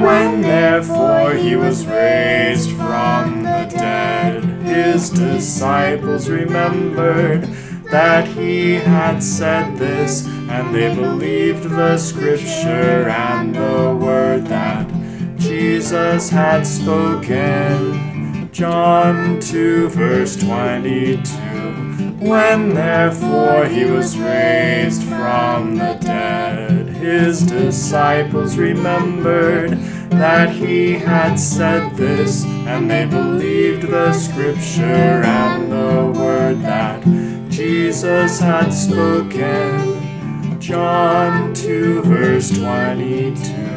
When therefore he was raised from the dead, his disciples remembered that he had said this, and they believed the scripture and the word that Jesus had spoken. John 2, verse 22. When therefore he was raised from the dead, his disciples remembered that he had said this, and they believed the scripture and the word that Jesus had spoken. John 2, verse 22.